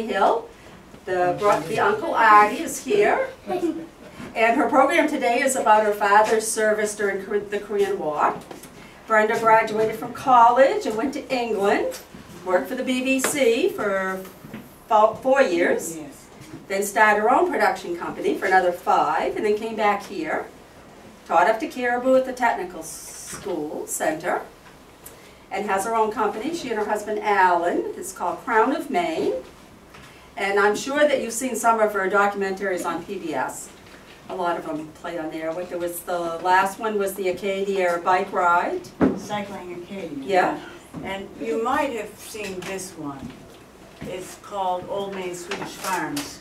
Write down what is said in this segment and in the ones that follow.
Hill. The, the Uncle Artie is here. And her program today is about her father's service during the Korean War. Brenda graduated from college and went to England, worked for the BBC for four years, then started her own production company for another five, and then came back here. Taught up to Caribou at the Technical School Center, and has her own company. She and her husband Alan. It's called Crown of Maine. And I'm sure that you've seen some of her documentaries on PBS. A lot of them play on there. What there was, the last one was the Acadia bike ride. Cycling Acadia. Yeah. And you might have seen this one. It's called Old Main Swedish Farms.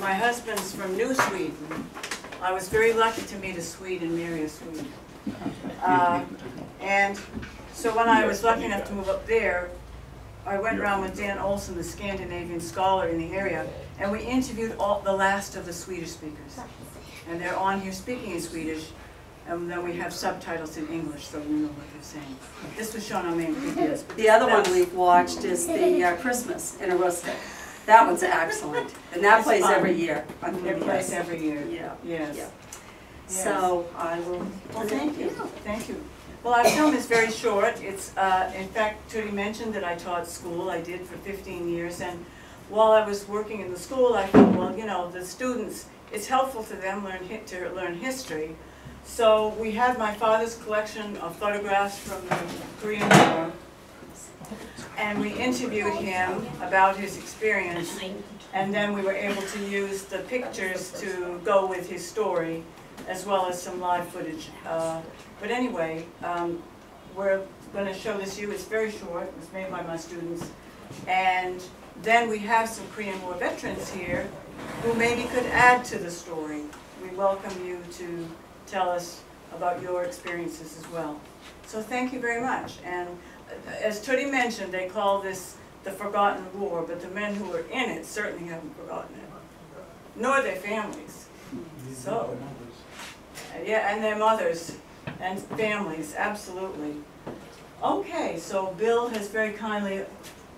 My husband's from New Sweden. I was very lucky to meet a Swede and marry a Swede. Uh, And so when I was lucky enough to move up there, I went around with Dan Olson, the Scandinavian scholar in the area, and we interviewed all, the last of the Swedish speakers. And they're on here speaking in Swedish, and then we have subtitles in English, so we know what they're saying. This was shown on Maine PBS. The other one we've watched is the uh, Christmas in a That one's excellent. And that It's plays fun. every year on It plays every year, Yeah. yes. Yeah. Yes. So I will Well, thank you, you. thank you. Well, our film is very short. It's, uh, in fact, Tootie mentioned that I taught school. I did for 15 years. And while I was working in the school, I thought, well, you know, the students, it's helpful to them learn, to learn history. So we had my father's collection of photographs from the Korean War. And we interviewed him about his experience. And then we were able to use the pictures to go with his story, as well as some live footage. Uh, But anyway, um, we're gonna show this to you, it's very short, it was made by my students. And then we have some Korean War veterans here who maybe could add to the story. We welcome you to tell us about your experiences as well. So thank you very much. And as Tootie mentioned, they call this the forgotten war, but the men who were in it certainly haven't forgotten it, nor their families. So, yeah, and their mothers and families, absolutely. Okay, so Bill has very kindly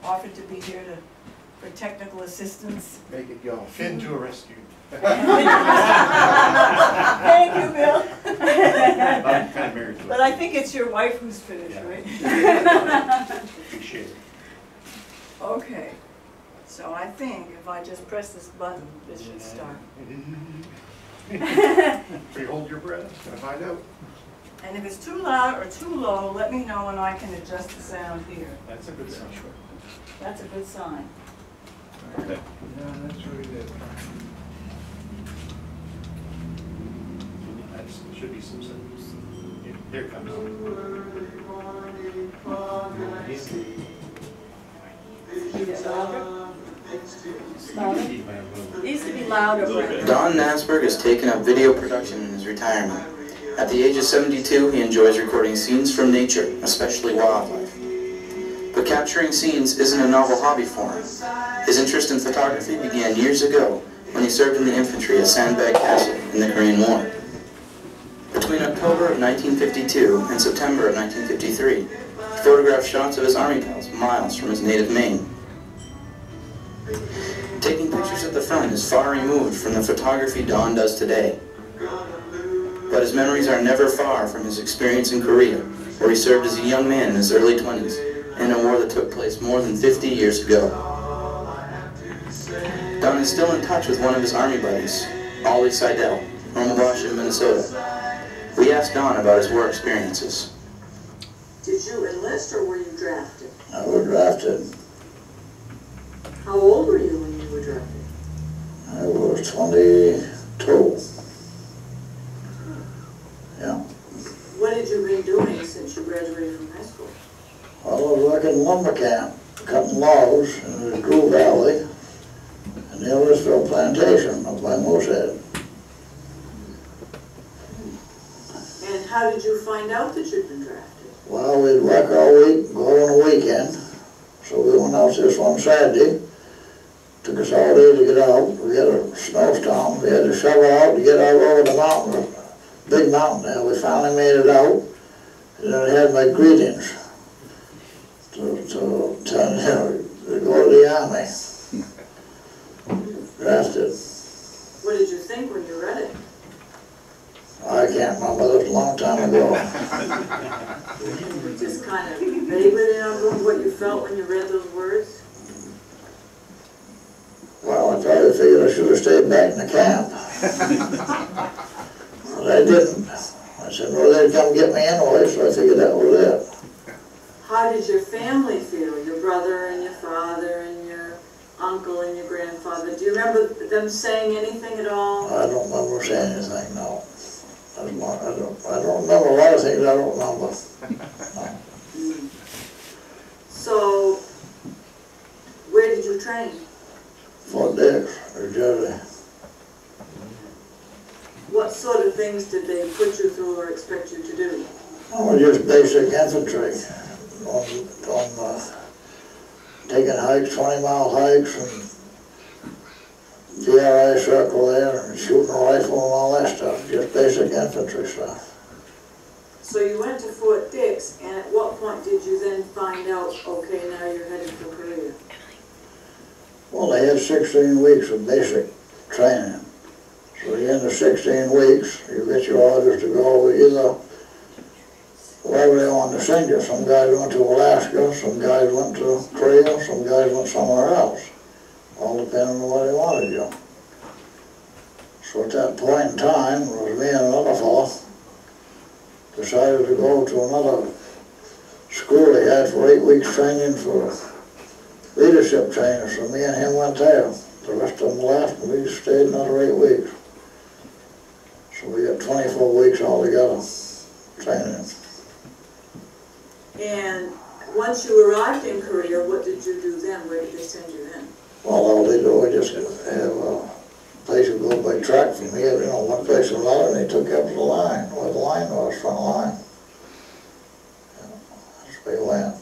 offered to be here to, for technical assistance. Make it go. Finn to a rescue. Thank you, Bill. I'm kind of married to. But I think it's your wife who's finished, Yeah. right? Appreciate it. Okay, so I think if I just press this button, this should start. Free hold your breath, gonna find out. And if it's too loud or too low, let me know and I can adjust the sound here. That's a good sign. That's a good sign. Okay. Yeah, that's really good. That's, should be some sense. Here it comes. Needs to be louder, Don Nasberg has taken up video production in his retirement. At the age of 72, he enjoys recording scenes from nature, especially wildlife. But capturing scenes isn't a novel hobby for him. His interest in photography began years ago when he served in the infantry at Sandbag Castle in the Korean War. Between October of 1952 and September of 1953, he photographed shots of his army pals miles from his native Maine. Taking pictures at the front is far removed from the photography Don does today. But his memories are never far from his experience in Korea, where he served as a young man in his early 20s in a war that took place more than 50 years ago. Don is still in touch with one of his army buddies, Ollie Seidel, from Washington, Minnesota. We asked Don about his war experiences. Did you enlist or were you drafted? I was drafted, How old were you when you were drafted? I was twenty-two. Yeah, What had you been doing since you graduated from high school? I was working in lumber camp, cutting logs in the Drew Valley, in the Elliottsville Plantation up by Moosehead. And how did you find out that you'd been drafted? Well, we'd work all week, go on the weekend, so we went out this one Saturday. Took us all day to get out, we had a snowstorm, we had to shovel out to get out over the mountain, big mountain there, we finally made it out. And then I had my greetings to, to, to, to go to the army. drafted. What did you think when you read it? I can't remember, that was a long time ago. Just kind of vaguely remember what you felt when you read those words? Well, I probably figured I should have stayed back in the camp. But I didn't. I said, well, they'd come get me anyway, so I figured that was it. How did your family feel, your brother and your father and your uncle and your grandfather? Do you remember them saying anything at all? I don't remember saying anything, no. I don't, I don't, I don't remember a lot of things I don't remember. So, where did you train? Fort Dix, New Jersey. What sort of things did they put you through or expect you to do? Oh, just basic infantry, on, on, uh, taking hikes, twenty mile hikes and DRI circle there and shooting a rifle and all that stuff, just basic infantry stuff. So you went to Fort Dix, and at what point did you then find out, okay, now you're headed for Korea? Well, they had sixteen weeks of basic training. So at the end of sixteen weeks, you get your orders to go either wherever they wanted to send you. Some guys went to Alaska, some guys went to Korea, some guys went somewhere else. All depending on where they wanted you. So at that point in time, it was me and another fellow decided to go to another school they had for eight weeks training for leadership training, so me and him went there. The rest of them left, and we stayed another eight weeks. So we got twenty-four weeks altogether training. And once you arrived in Korea, what did you do then? Where did they send you then? Well, all they do is just have uh, a place to go by track from here, you know, one place to another, and they took up the line, where the line was, front line. That's where we went.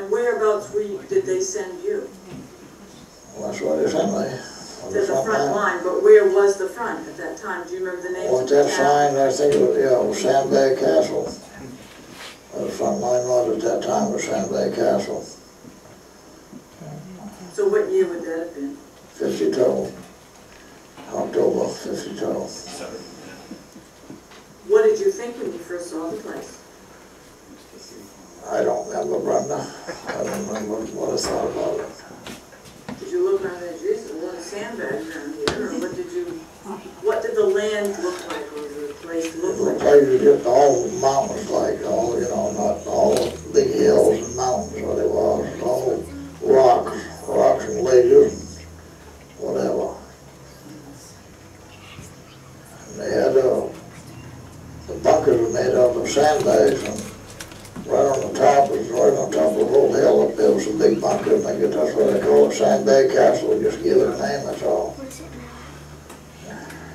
And whereabouts were you, did they send you? Well, That's where they sent me. To the front line, but where was the front at that time? Do you remember the name? Well, of at the that sign, I think it was, yeah, it was Sandbag Castle. The front line was at that time was Sandbag Castle, So what year would that have been? fifty-two. October fifty-two. What did you think when you first saw the place? I don't remember, Brenda. I don't remember what I thought about it. Did you look around and say, geez, there's a sandbags around here, or what did you, what did the land look like, or the place It look looked like? like it just all mountains like, all, you know, not all the big hills and mountains, what it was, all rocks, rocks and ledges, whatever. And they had, uh, the bunkers were made out of sandbags and right on the top, was right on top of the whole hill up there was a big bunker, and I guess that's what they call it, sandbag castle, just give it a name, that's all.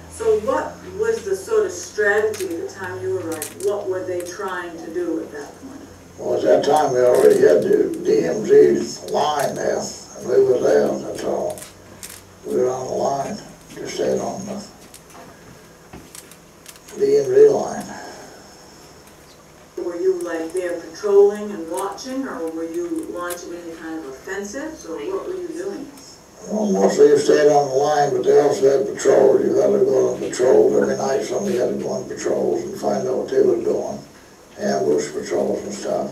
So what was the sort of strategy at the time you arrived? What were they trying to do at that point? Well, at that time, we already had the DMZ line there, and we were there, that's all. We were on the line, just stayed on the DMZ line. Were you like there patrolling and watching, or were you launching any kind of offensives, or what were you doing? Well, mostly you stayed on the line, but they also had patrols, you had to go on patrols every night, somebody had to go on patrols and find out what they were doing. Ambush patrols and stuff.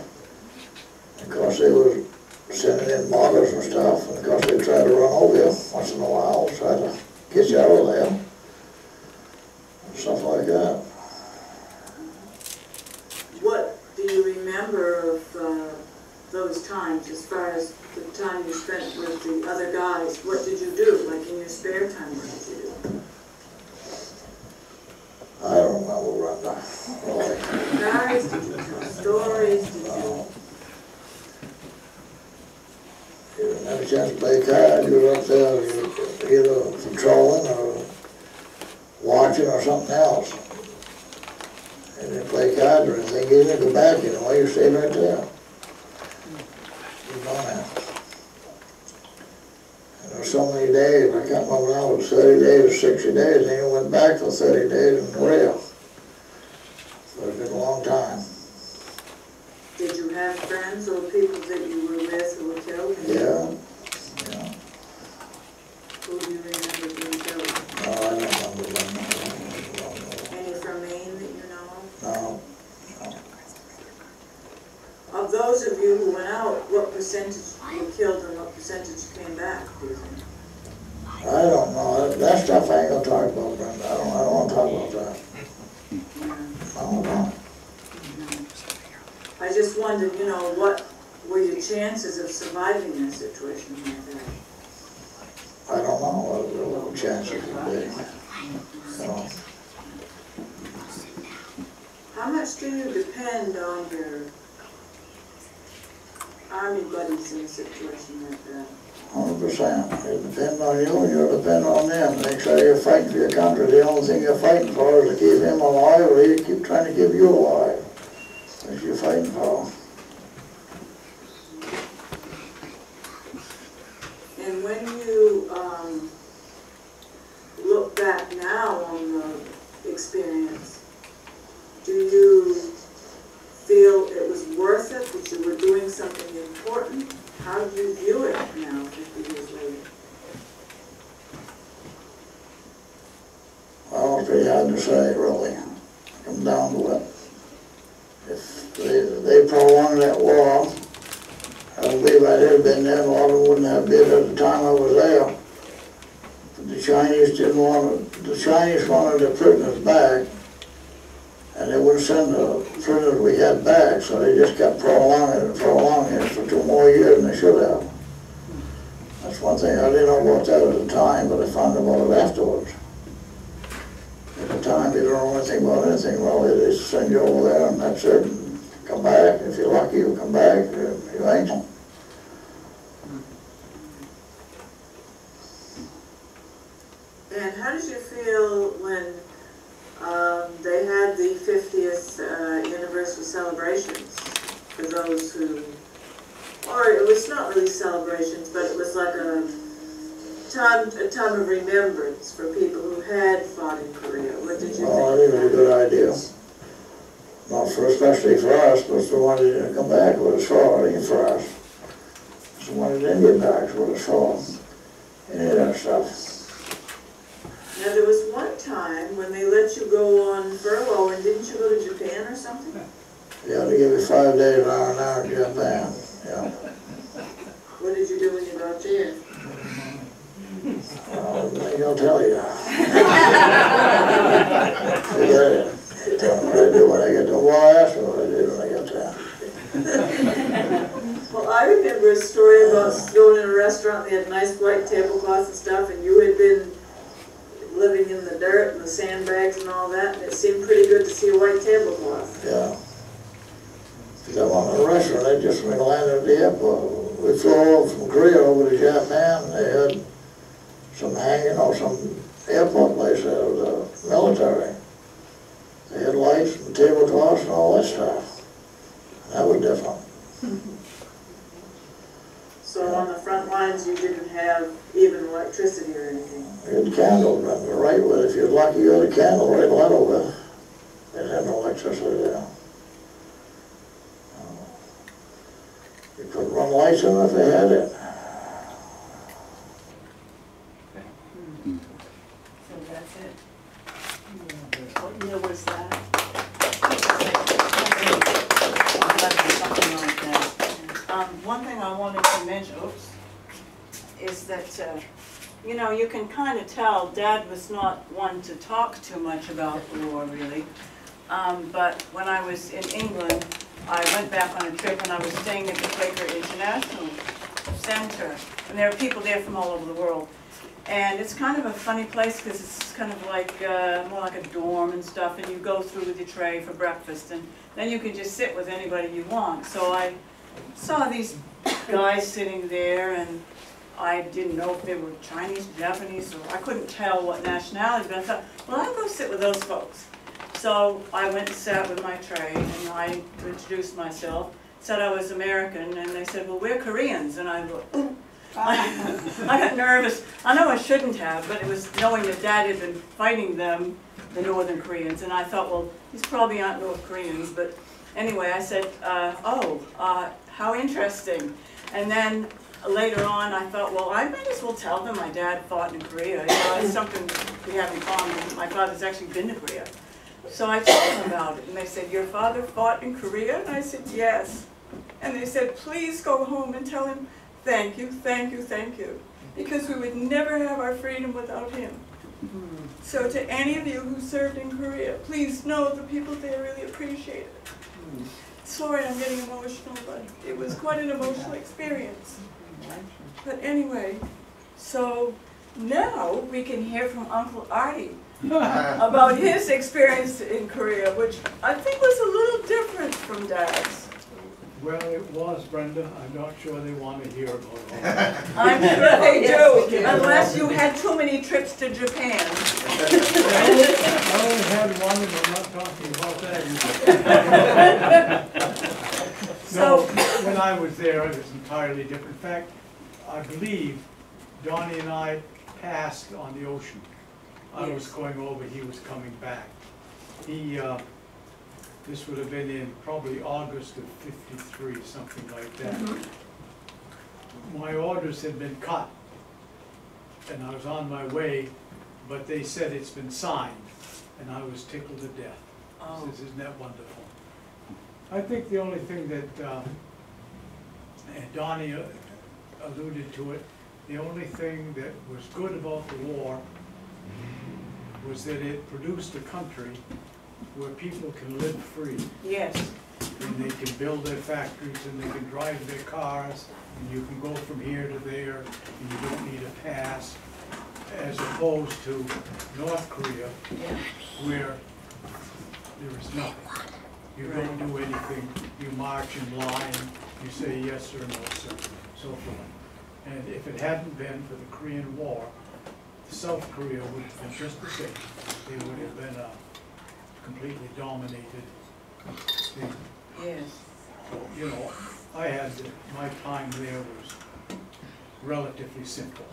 Of course, they was sending in loggers and stuff, and of course, they try to run over you once in a while, try to get you out of there. and Stuff like that. What do you remember of uh, those times, as far as the time you spent with the other guys? What did you do, like in your spare time, what did you do? I don't remember, Brenda, really. Guys, did you tell stories, did you? Have a chance to play cards, you were up there either controlling or watching or something else. You didn't play cards or anything, you didn't go back, you know, you stayed right there. You know that. And so many days, I can't remember now, it was thirty days or sixty days, and you went back for thirty days in Korea. So it's been a long time. Did you have friends or people that you were with who were killed? Yeah, yeah. percentage were killed and what percentage came back, do you think? I don't know, That- that stuff I ain't gonna talk about, Brenda, I don't, I don't wanna talk about that, I don't know. I just wondered, you know, what were your chances of surviving a situation like that? I don't know the little chances would be. So, How much do you depend on your army buddies in a situation like that? Hundred percent, it depends on you, and you depend on them, make sure you're fighting for your country, the only thing you're fighting for is to keep him alive, or he keep trying to keep you alive. That's you're fighting for. And when you, um, look back now on the experience, do you feel it was worth it, that you were doing something important? How do you view it now, fifty years later? Well, it's pretty hard to say, really, come down to it. If they, they prolonged that war, I'd have been there, them wouldn't have been at the time I was there. The Chinese didn't want, to- the Chinese wanted their prisoners back, and they wouldn't send the prisoners we had back, so they just kept prolonging it and prolonging it for two more years than they should have. That's one thing, I didn't know about that at the time, but I found about it afterwards. At the time, you don't know anything about anything, well, they just send you over there and that's it, come back, if you're lucky, you come back, you ain't. Celebrations for those who, or it was not really celebrations, but it was like a time, a time of remembrance for people who had fought in Korea. What did you think? Well, I think it was a good idea. Not for, especially for us, but for the one that didn't come back, what it's for, it ain't for us. It's the one that didn't get back, is what it's for. Any of that stuff. Now, there was one time when they let you go on furlough, and didn't you go to Japan or something? You had to give you five days, an hour, an hour in Japan, yeah. What did you do when you got there? I ain't gonna tell you. Tell me what I do when I get to, well, I asked them what I did when I got there. Well, I remember a story about going in a restaurant, they had nice white tablecloths and stuff, and you had been living in the dirt and the sandbags and all that, and it seemed pretty good to see a white tablecloth. Yeah. Went to a restaurant, I just when I landed at the airport. We flew over from Korea over to Japan, they had some hanging, or some airport place there, was uh, military. They had lights and tablecloths and all that stuff. That was different. So on the front lines, you didn't have even electricity or anything. We had candles running right with, if you're lucky, you had a candle right lit with. They didn't have no electricity there. Run if they had it. So that's it. What year was that? Something like that. One thing I wanted to mention, is that, uh, you know, you can kind of tell Dad was not one to talk too much about the war, really. Um, but when I was in England, I went back on a trip and I was staying at the Quaker International Center. And there are people there from all over the world. And it's kind of a funny place because it's kind of like, uh, more like a dorm and stuff, and you go through with your tray for breakfast, and then you can just sit with anybody you want. So I saw these guys sitting there, and I didn't know if they were Chinese, Japanese, or I couldn't tell what nationality, but I thought, well, I'll go sit with those folks. So I went and sat with my tray, and I introduced myself, said I was American, and they said, well, we're Koreans, and I looked, ooh. I I got nervous. I know I shouldn't have, but it was knowing that Dad had been fighting them, the Northern Koreans, and I thought, well, these probably aren't North Koreans, but anyway, I said, uh, oh, uh, how interesting. And then later on, I thought, well, I might as well tell them my dad fought in Korea. You know, it's something we have in common. My father's actually been to Korea. So I told them about it, and they said, your father fought in Korea? And I said, yes. And they said, please go home and tell him, thank you, thank you, thank you. Because we would never have our freedom without him. So to any of you who served in Korea, please know the people there really appreciate it. Sorry, I'm getting emotional, but it was quite an emotional experience. But anyway, so now we can hear from Uncle Artie about his experience in Korea, which I think was a little different from Dad's. Well, it was, Brenda. I'm not sure they want to hear about all that. I'm sure they do, unless you had too many trips to Japan. I only had one, and I'm not talking about that either. No, So, when I was there, it was entirely different. In fact, I believe Donnie and I passed on the ocean. I was going over, he was coming back. He, uh, this would have been in probably August of fifty-three, something like that. My orders had been cut, and I was on my way, but they said it's been signed, and I was tickled to death. oh, This Isn't that wonderful? I think the only thing that, uh, and Donnie uh, alluded to it, the only thing that was good about the war was that it produced a country where people can live free, yes, and they can build their factories, and they can drive their cars, and you can go from here to there, and you don't need a pass, as opposed to North Korea, yeah, where there is nothing. You don't do anything, you march in line, you say yes or no, sir, so forth. And if it hadn't been for the Korean War, South Korea would have been just the same. They would have been a completely dominated thing. yes, So, you know, I had, my time there was relatively simple.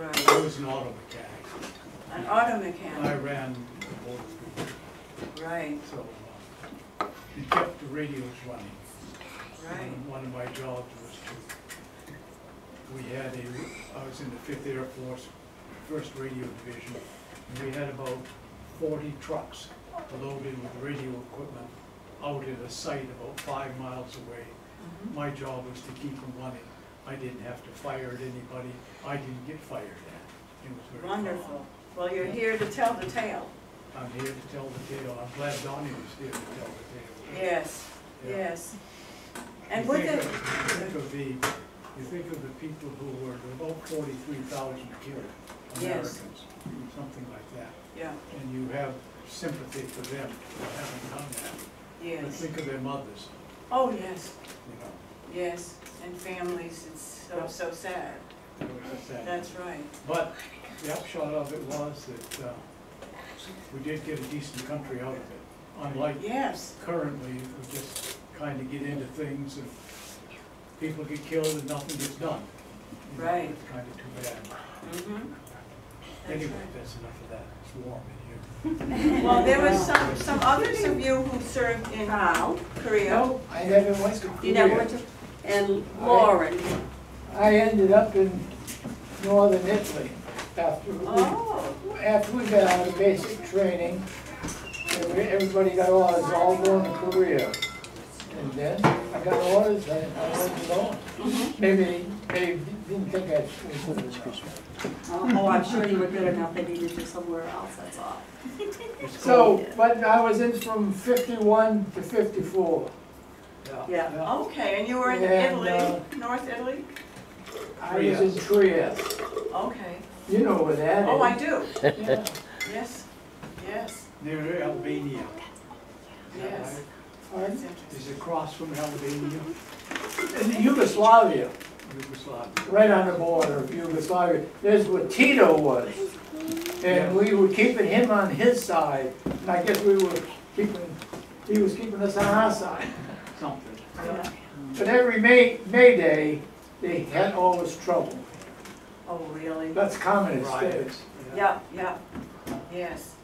right. I was an auto mechanic. An auto mechanic. I ran the vehicle. right, So, uh, it kept the radios running. right, And One of my jobs was to, we had a, I was in the Fifth Air Force, First Radio Division, and we had about forty trucks loaded with radio equipment out at a site about five miles away. Mhm. My job was to keep them running. I didn't have to fire at anybody, I didn't get fired at. It was very fun. wonderful. Well, you're here to tell the tale. I'm here to tell the tale, I'm glad Donnie was here to tell the tale. Yes, Yeah. yes. And You think of- you think of the, you think of the people who were, about forty-three thousand killed, Yes. Americans, something like that. yeah, And you have sympathy for them who haven't done that. But think of their mothers, Oh, yes, you know, yes, and families, it's so, so sad. sad- That's right. But the upshot of it was that, uh, we did get a decent country out of it. Unlike Yes, currently, we just kind of get into things and people get killed and nothing gets done. You know, Right. It's kind of too bad. mm-hmm. That's Anyway, that's enough of that, it's warm in here. Well, there was some, some others of you who served in Carl, Korea. No, I never went to Korea. you never Korea. went to, and Lauren. I ended up in northern Italy after, we- Oh, after we got out of basic training. every- Everybody got orders, all going to Korea. And then I got orders and I went along. Mm-hmm. Maybe they didn't think I was good enough. Oh, oh, I'm sure you were good enough, they needed you somewhere else, that's all. So, but I was in from fifty-one to fifty-four. Yeah. okay, and you were in And, Italy, uh, North Italy? I was in Trieste. Okay. You know where that is. Oh, I do, Yeah. yes, yes, Near Albania. yes. Pardon? Interesting. Is it across from Albania, In Yugoslavia. Yugoslavia? right on the border of Yugoslavia. There's where Tito was. And we were keeping him on his side, and I guess we were keeping, he was keeping us on our side. Something. Yeah. But every May, May Day, they had always trouble. Oh, really? That's communist days. Riots. Yeah, yeah, yes.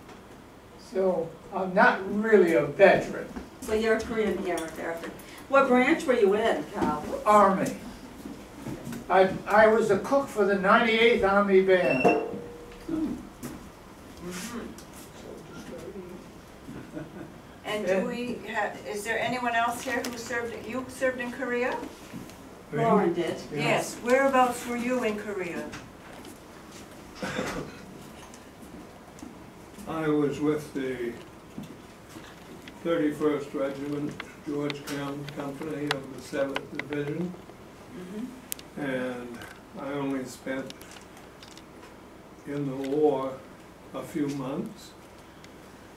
So I'm not really a veteran. So you're a Korean character. What branch were you in, Carl? Army. I, I was a cook for the 98th Army Band. And do we have, is there anyone else here who served, you served in Korea? Lauren did. Yes, whereabouts were you in Korea? I was with the thirty-first Regiment Georgetown Company of the Seventh Division, mm-hmm. And I only spent in the war a few months.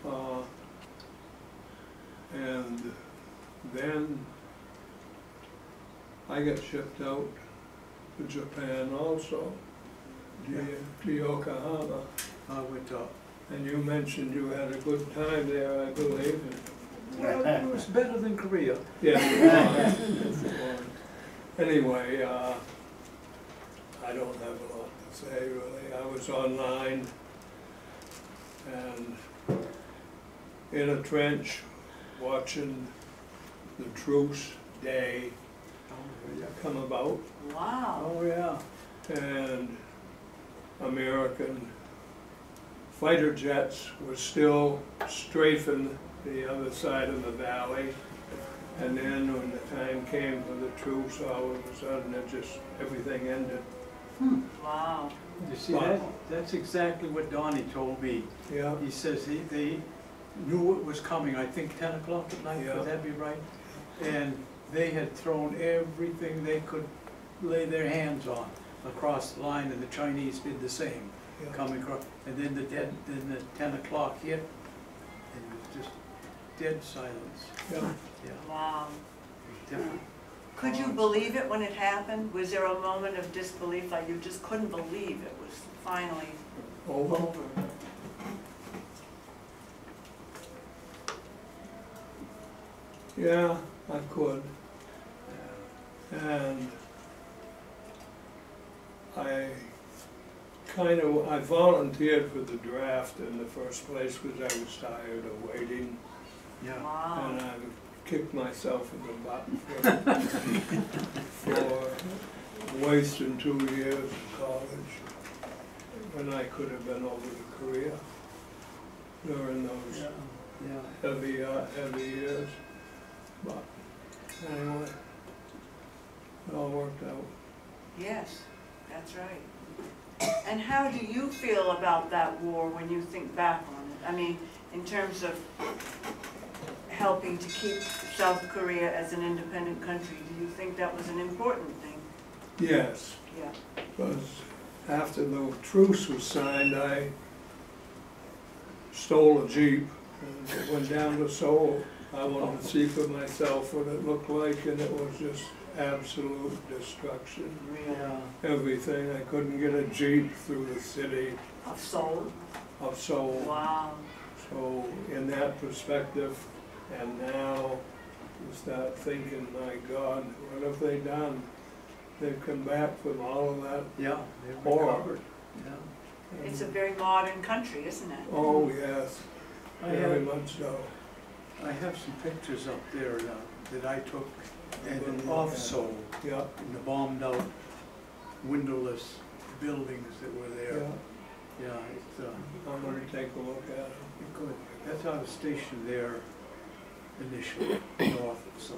Uh, And then I got shipped out to Japan also, to to Yokohama. I went up. And you mentioned you had a good time there, I believe. Well, it was better than Korea. Yeah. Anyway, uh, I don't have a lot to say really. I was online and in a trench watching the truce day come about. Wow. Oh, yeah. and American fighter jets were still strafing the other side of the valley. And then when the time came for the truce, all of a sudden it just, everything ended. Wow. You see, that, that's exactly what Donnie told me. Yeah, He says he, they knew it was coming, I think ten o'clock at night, Yeah. would that be right? And they had thrown everything they could lay their hands on across the line, and the Chinese did the same, yeah. coming across. And then the dead, then the ten o'clock hit, and it was just dead silence. yeah. Yeah, Wow. different. Could you believe it when it happened? Was there a moment of disbelief, like you just couldn't believe it was finally Over. over? Yeah, I could. And I kind of, I volunteered for the draft in the first place because I was tired of waiting. Yeah. Wow. And I kicked myself in the butt for, for wasting two years of college when I could have been over to Korea during those Yeah, yeah. heavy, uh, heavy years. But anyway, it all worked out. Yes, that's right. And how do you feel about that war when you think back on it? I mean, in terms of helping to keep South Korea as an independent country, do you think that was an important thing? Yes, Yeah. because after the truce was signed, I stole a Jeep and went down to Seoul. I wanted to see for myself what it looked like, and it was just absolute destruction. Really? Everything, I couldn't get a Jeep through the city Of Seoul? of Seoul. Wow. So in that perspective, and now you start thinking, my God, what have they done? They've come back from all of that Yeah, they horror. recovered, yeah. It's a very modern country, isn't it? Oh, yes, I very have, much so. I have some pictures up there uh, that I took Good and look off at Yeah, in the bombed out windowless buildings that were there. Yeah, it's, uh, I'm gonna take a look at it. good. That's I was stationed there initially, north of Seoul,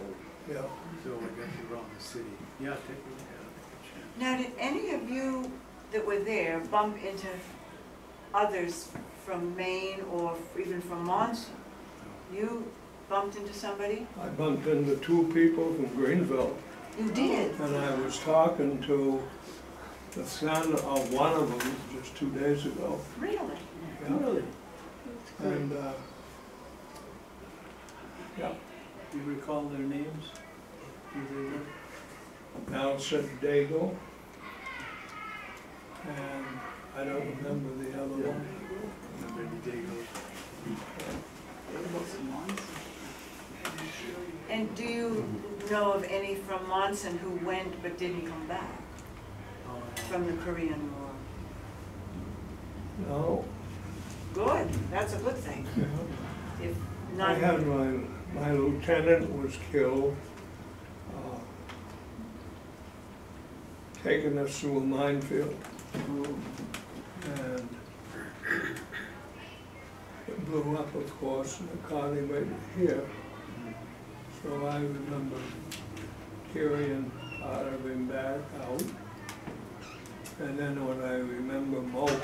Yeah, so I got to around the city. Yeah, take a look at it. Now, did any of you that were there bump into others from Maine or even from Monson? You bumped into somebody? I bumped into two people from Greenville, You did? and I was talking to the son of one of them just two days ago. Really? Yeah. Really? And, uh, yeah, Do you recall their names? Who they were? Allison Daigle. And I don't remember the other one. Maybe Dago. And do you know of any from Monson who went but didn't come back Oh, from the Korean War? No, Good, that's a good thing. If I not, had my, my lieutenant was killed. uh, Taking us through a minefield. And it blew up, of course, and it caught him right here. So I remember carrying part of him back out. And then what I remember most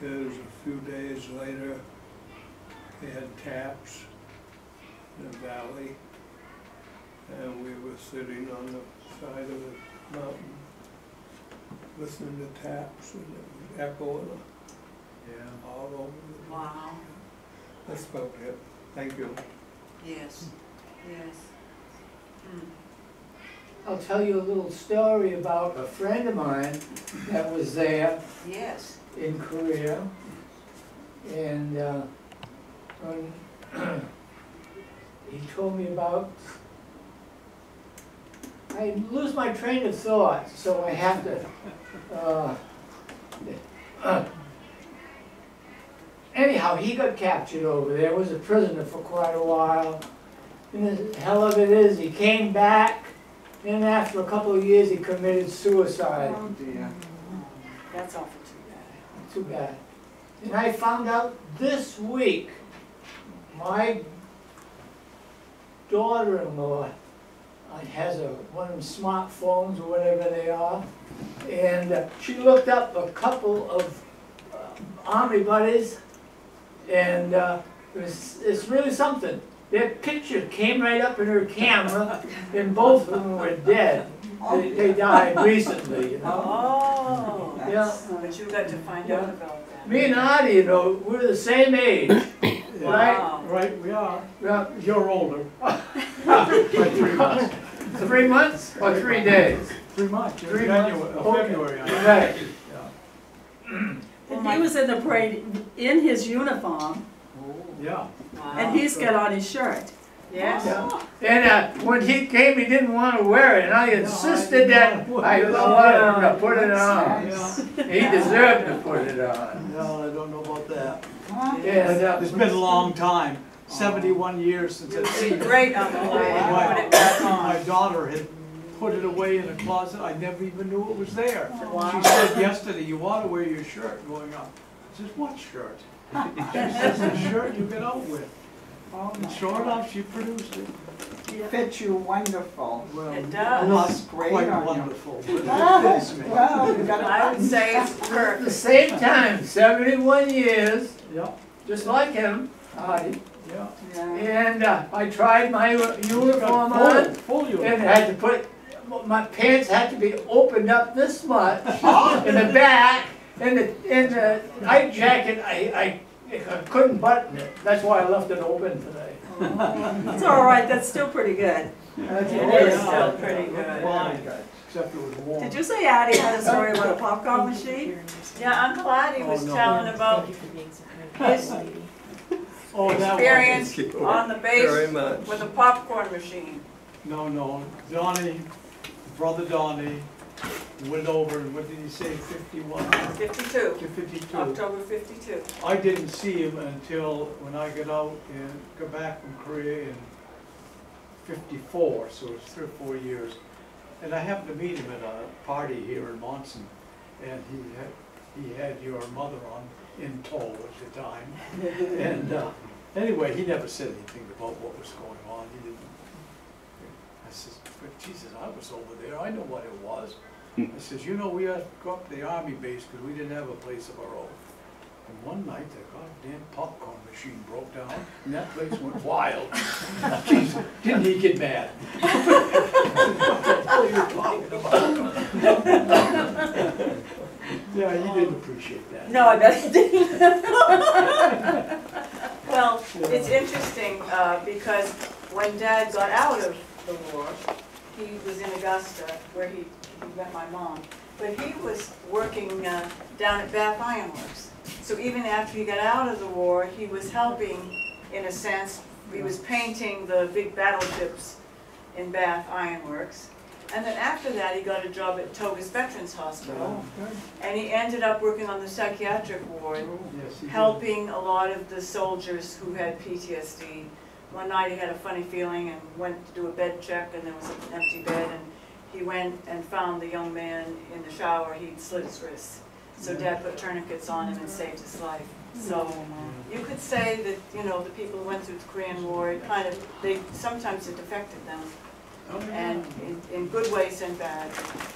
is a few days later, they had taps the valley. And we were sitting on the side of the mountain, listening to taps and it was echoing Yeah. all over the. Wow, That's about it. Thank you. yes, yes. Hmm. I'll tell you a little story about a friend of mine that was there Yes. in Korea. And uh, when he told me about, I lose my train of thought, so I have to. Uh, uh, anyhow, he got captured over there, was a prisoner for quite a while. And the hell of it is, he came back, and after a couple of years, he committed suicide. Oh dear. That's awful too bad. Too bad. And I found out this week, my daughter-in-law uh, has a, one of them smartphones or whatever they are, and uh, she looked up a couple of uh, army buddies, and uh, it was, it's really something. Their picture came right up in her camera, and both of them were dead. They, they died recently, you know? Oh, Yeah. but you got to find out about that. Me and Artie, you know, we're the same age, right? Wow. Right, we are. Yeah, You're older. By three months. Three months or three days? Three months, Three January, months, uh, okay. February. I- Right. Well, And my- he was in the parade in his uniform, Yeah. and he's got on his shirt. Yes? Yeah. And uh, when he came, he didn't want to wear it, and I insisted that No, I I- allowed him to put it on. Yeah, He deserved to put it on. no, I don't know about that. Yes, uh, It's been a long time, seventy-one years since I've seen it. great on the way, My- put it back My daughter had put it away in a closet, I never even knew it was there. Wow. She said yesterday, you ought to wear your shirt going up. I said, what shirt? She says, the shirt you get out with. Oh And sure enough, she produced it. Fits you wonderful. Well, It does. Not Great quite on wonderful, but it fits me. Well, gotta. I would say it's at the same time, seventy-one years, Yeah, just like him, Artie. yeah. Yeah. And uh, I tried my uniform Full- on, Full and uniform. had to put, my pants had to be opened up this much in the back, and the, and the night jacket, I, I, I couldn't button it, that's why I left it open today. It's all right, that's still pretty good. That's It all is right. still pretty good. Except it was warm. Did you say Addie had a story about a popcorn machine? Yeah, Uncle Addie was Oh, no. telling about his Oh, that one. experience on the Very base much. with a popcorn machine. No, no, Donnie, brother Donnie, went over, what did he say, fifty-one to fifty-two? October fifty-two. I didn't see him until when I got out and got back from Korea in fifty-four, so it's three or four years. And I happened to meet him at a party here in Monson, and he had, he had your mother on in tow at the time. And, uh, anyway, he never said anything about what was going on, he didn't. I says, but Jesus, I was over there, I know what it was. I says, you know, we had to go up to the army base because we didn't have a place of our own. And one night, the goddamn popcorn machine broke down, and that place went wild. Jesus, didn't he get mad? What the hell are you talking about? Yeah, he didn't appreciate that. No, I bet he didn't. Well, it's interesting, uh, because when Dad got out of the war, he was in Augusta, where he, he met my mom. But he was working, uh, down at Bath Iron Works. So even after he got out of the war, he was helping, in a sense, he was painting the big battleships in Bath Iron Works. And then after that, he got a job at Togus Veterans Hospital. And he ended up working on the psychiatric ward Yes, he did. helping a lot of the soldiers who had PTSD. One night he had a funny feeling and went to do a bed check and there was an empty bed and he went and found the young man in the shower, he'd slit his wrists. So mm-hmm. dad put tourniquets on him and saved his life. So mm-hmm. you could say that, you know, the people who went through the Korean War, it kind of, they, sometimes it affected them. Oh, and in, in good ways and bad,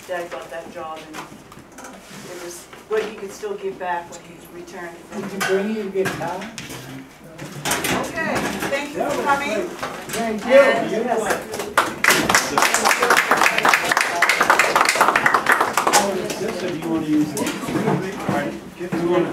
Dad got that job and it was good he could still give back when he returned. Did you bring your guitar? Okay, thank you for coming. Thank And- you. Yes. said you want to use it. all right.